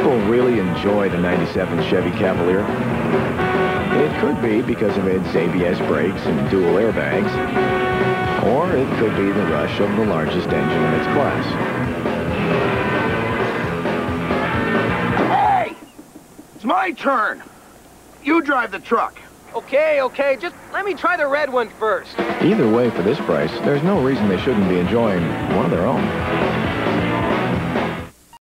people really enjoy the 97 Chevy Cavalier? It could be because of its ABS brakes and dual airbags, or it could be the rush of the largest engine in its class. Hey! It's my turn. You drive the truck. Okay, okay, just let me try the red one first. Either way, for this price, there's no reason they shouldn't be enjoying one of their own.